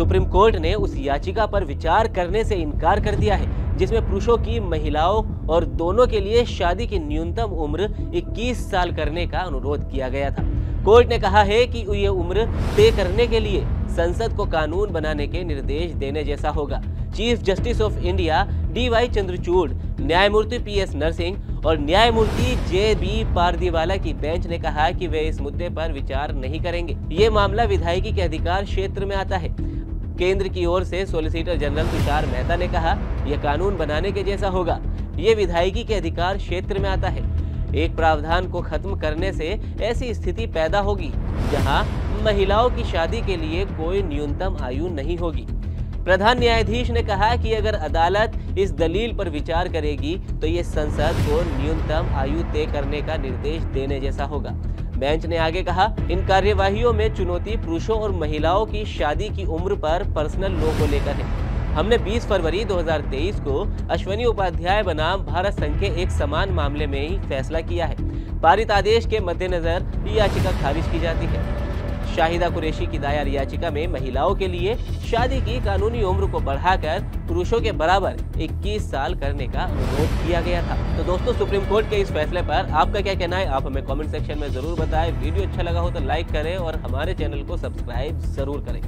Supreme court ने उस याचिका पर विचार करने से इनकार कर दिया है, जिसमें पुरुषों की, महिलाओं और दोनों के लिए शादी की न्यूनतम उम्र 21 साल करने का अनुरोध किया गया था। कोर्ट ने कहा है कि ये उम्र तय करने के लिए संसद को कानून बनाने के निर्देश देने जैसा होगा। Chief justice of India D Y Chandrachud, न्यायमूर्ति पी एस नरसिंह और न्यायमूर्ति जे बी पारदीवाला की बेंच ने कहा कि वे इस मुद्दे पर विचार नहीं करेंगे। ये मामला विधायकी के अधिकार क्षेत्र में आता है। केंद्र की ओर से सोलिसिटर जनरल तुषार मेहता ने कहा, यह कानून बनाने के जैसा होगा। ये विधायकी के अधिकार क्षेत्र में आता है। एक प्रावधान को खत्म करने से ऐसी स्थिति पैदा होगी, जहाँ महिलाओं की शादी के लिए कोई न्यूनतम आयु नहीं होगी। प्रधान न्यायाधीश ने कहा कि अगर अदालत इस दलील पर विचार करेगी तो ये संसद को न्यूनतम आयु तय करने का निर्देश देने जैसा होगा। बेंच ने आगे कहा, इन कार्यवाही में चुनौती पुरुषों और महिलाओं की शादी की उम्र पर पर्सनल लॉ को लेकर है। हमने 20 फरवरी 2023 को अश्वनी उपाध्याय बनाम भारत संघ के एक समान मामले में ही फैसला किया है। पारित आदेश के मद्देनजर याचिका खारिज की जाती है। शाहिदा कुरेशी की दायर याचिका में महिलाओं के लिए शादी की कानूनी उम्र को बढ़ाकर पुरुषों के बराबर 21 साल करने का अनुरोध किया गया था। तो दोस्तों, सुप्रीम कोर्ट के इस फैसले पर आपका क्या कहना है? आप हमें कमेंट सेक्शन में ज़रूर बताएँ। वीडियो अच्छा लगा हो तो लाइक करें और हमारे चैनल को सब्सक्राइब ज़रूर करें।